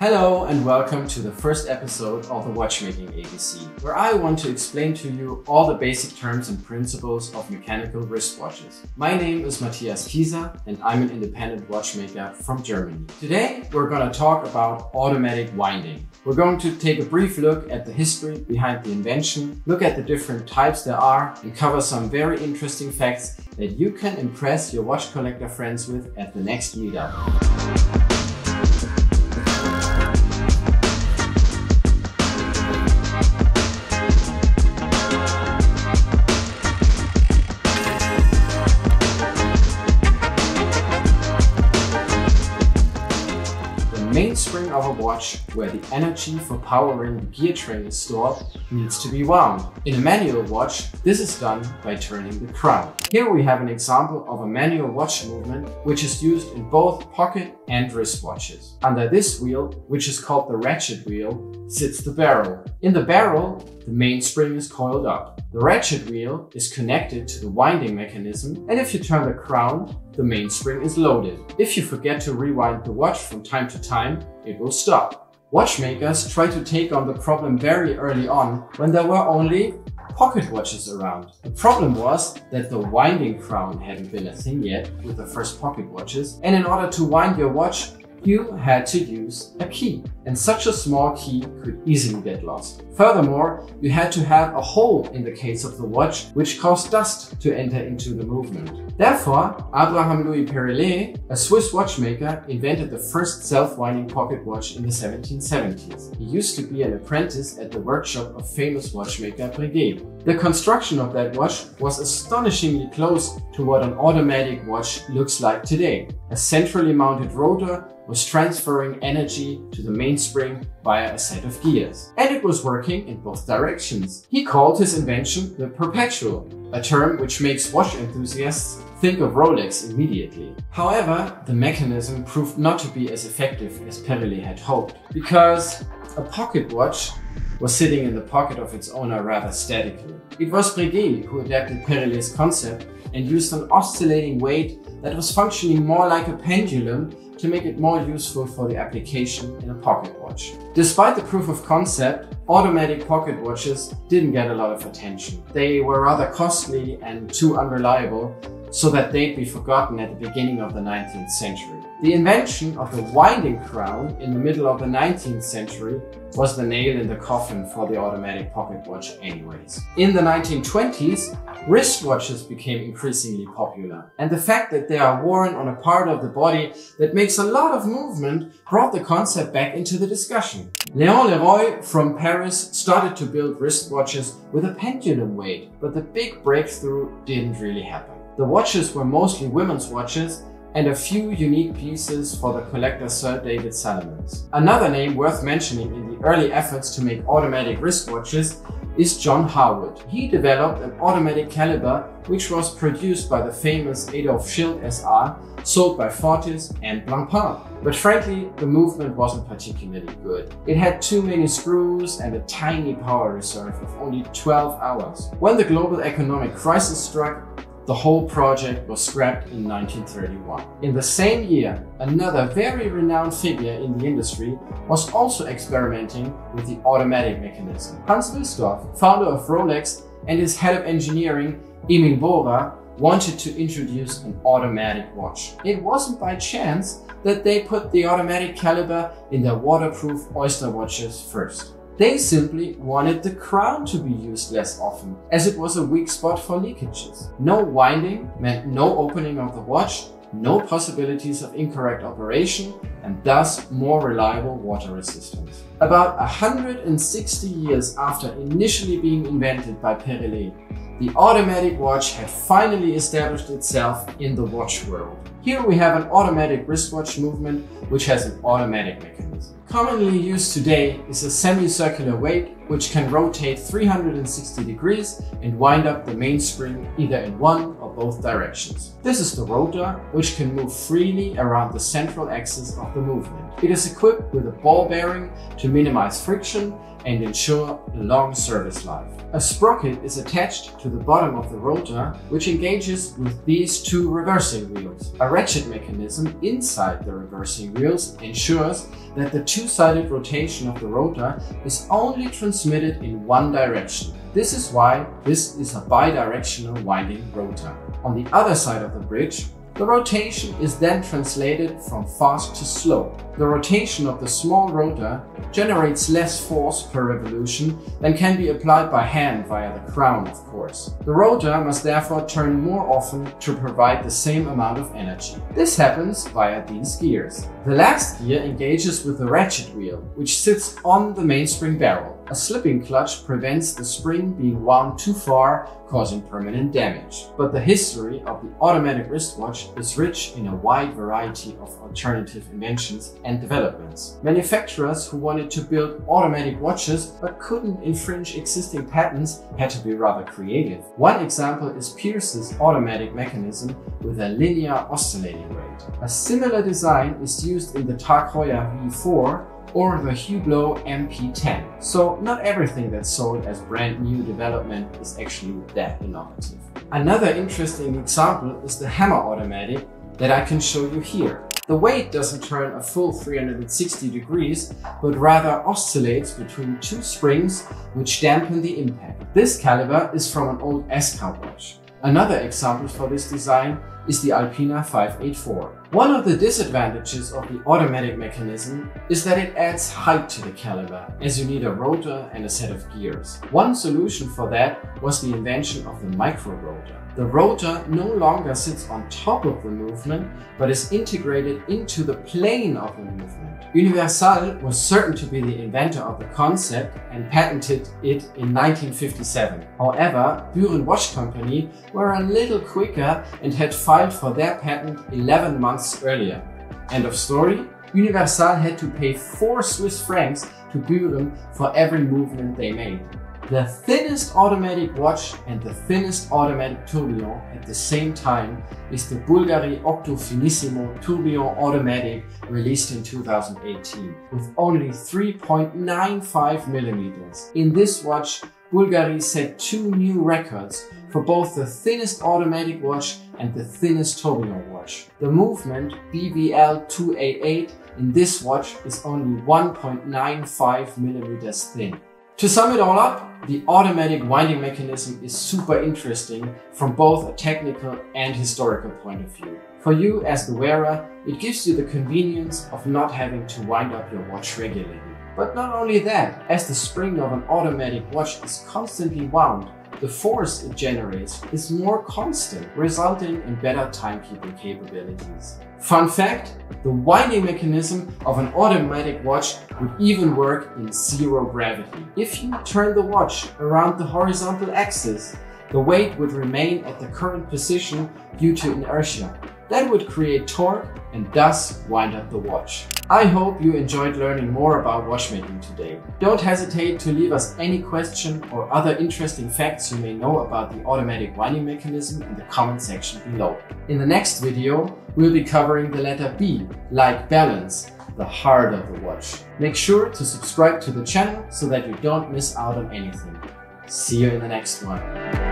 Hello and welcome to the first episode of the Watchmaking ABC, where I want to explain to you all the basic terms and principles of mechanical wristwatches. My name is Matthias Kieser and I'm an independent watchmaker from Germany. Today we're going to talk about automatic winding. We're going to take a brief look at the history behind the invention, look at the different types there are, and cover some very interesting facts that you can impress your watch collector friends with at the next meetup. Where the energy for powering the gear train is stored, needs to be wound. In a manual watch, this is done by turning the crown. Here we have an example of a manual watch movement, which is used in both pocket and wrist watches. Under this wheel, which is called the ratchet wheel, sits the barrel. In the barrel, the mainspring is coiled up. The ratchet wheel is connected to the winding mechanism, and if you turn the crown, the mainspring is loaded. If you forget to rewind the watch from time to time, it will stop. Watchmakers tried to take on the problem very early on when there were only pocket watches around. The problem was that the winding crown hadn't been a thing yet with the first pocket watches, and in order to wind your watch, you had to use a key, and such a small key could easily get lost. Furthermore, you had to have a hole in the case of the watch, which caused dust to enter into the movement. Therefore, Abraham Louis Perrelet, a Swiss watchmaker, invented the first self-winding pocket watch in the 1770s. He used to be an apprentice at the workshop of famous watchmaker Breguet. The construction of that watch was astonishingly close to what an automatic watch looks like today. A centrally mounted rotor was transferring energy to the mainspring via a set of gears. And it was working in both directions. He called his invention the perpetual, a term which makes watch enthusiasts think of Rolex immediately. However, the mechanism proved not to be as effective as Perrelet had hoped, because a pocket watch was sitting in the pocket of its owner rather statically. It was Breguet who adapted Perrelet's concept and used an oscillating weight that was functioning more like a pendulum to make it more useful for the application in a pocket watch. Despite the proof of concept, automatic pocket watches didn't get a lot of attention. They were rather costly and too unreliable, so that they'd be forgotten at the beginning of the 19th century. The invention of the winding crown in the middle of the 19th century was the nail in the coffin for the automatic pocket watch anyways. In the 1920s, wristwatches became increasingly popular. And the fact that they are worn on a part of the body that makes a lot of movement brought the concept back into the discussion. Léon Leroy from Paris started to build wristwatches with a pendulum weight, but the big breakthrough didn't really happen. The watches were mostly women's watches and a few unique pieces for the collector Sir David Salomons. Another name worth mentioning in the early efforts to make automatic wristwatches is John Harwood. He developed an automatic caliber which was produced by the famous Adolf Schild SR, sold by Fortis and Blancpain. But frankly, the movement wasn't particularly good. It had too many screws and a tiny power reserve of only 12 hours. When the global economic crisis struck, the whole project was scrapped in 1931. In the same year, another very renowned figure in the industry was also experimenting with the automatic mechanism. Hans Wilsdorf, founder of Rolex and his head of engineering, Emil Borer, wanted to introduce an automatic watch. It wasn't by chance that they put the automatic caliber in their waterproof Oyster watches first. They simply wanted the crown to be used less often, as it was a weak spot for leakages. No winding meant no opening of the watch, no possibilities of incorrect operation, and thus more reliable water resistance. About 160 years after initially being invented by Perrelet, the automatic watch had finally established itself in the watch world. Here we have an automatic wristwatch movement which has an automatic mechanism. Commonly used today is a semicircular weight which can rotate 360 degrees and wind up the mainspring either in one or both directions. This is the rotor which can move freely around the central axis of the movement. It is equipped with a ball bearing to minimize friction and ensure long service life. A sprocket is attached to the bottom of the rotor, which engages with these two reversing wheels. A ratchet mechanism inside the reversing wheels ensures that the two-sided rotation of the rotor is only transmitted in one direction. This is why this is a bidirectional winding rotor. On the other side of the bridge, the rotation is then translated from fast to slow. The rotation of the small rotor generates less force per revolution than can be applied by hand via the crown, of course. The rotor must therefore turn more often to provide the same amount of energy. This happens via these gears. The last gear engages with the ratchet wheel, which sits on the mainspring barrel. A slipping clutch prevents the spring being wound too far, causing permanent damage. But the history of the automatic wristwatch is rich in a wide variety of alternative inventions and developments. Manufacturers who wanted to build automatic watches but couldn't infringe existing patents had to be rather creative. One example is Pierce's automatic mechanism with a linear oscillating rate. A similar design is used in the Tag Heuer V4 or the Hublot MP10. So not everything that's sold as brand new development is actually that innovative. Another interesting example is the Hammer Automatic that I can show you here. The weight doesn't turn a full 360 degrees, but rather oscillates between two springs which dampen the impact. This caliber is from an old Esca watch. Another example for this design is the Alpina 584. One of the disadvantages of the automatic mechanism is that it adds height to the caliber, as you need a rotor and a set of gears. One solution for that was the invention of the micro rotor. The rotor no longer sits on top of the movement, but is integrated into the plane of the movement. Universal was certain to be the inventor of the concept and patented it in 1957. However, Buren Watch Company were a little quicker and had filed for their patent 11 months earlier. End of story? Universal had to pay 4 Swiss francs to Buren for every movement they made. The thinnest automatic watch and the thinnest automatic tourbillon at the same time is the Bulgari Octo Finissimo Tourbillon Automatic released in 2018 with only 3.95 millimeters. In this watch, Bulgari set two new records for both the thinnest automatic watch and the thinnest tourbillon watch. The movement BVL 288 in this watch is only 1.95 millimeters thin. To sum it all up, the automatic winding mechanism is super interesting from both a technical and historical point of view. For you as the wearer, it gives you the convenience of not having to wind up your watch regularly. But not only that, as the spring of an automatic watch is constantly wound, the force it generates is more constant, resulting in better timekeeping capabilities. Fun fact, the winding mechanism of an automatic watch would even work in zero gravity. If you turn the watch around the horizontal axis, the weight would remain at the current position due to inertia. That would create torque and thus wind up the watch. I hope you enjoyed learning more about watchmaking today. Don't hesitate to leave us any question or other interesting facts you may know about the automatic winding mechanism in the comment section below. In the next video, we'll be covering the letter B, like balance, the heart of the watch. Make sure to subscribe to the channel so that you don't miss out on anything. See you in the next one.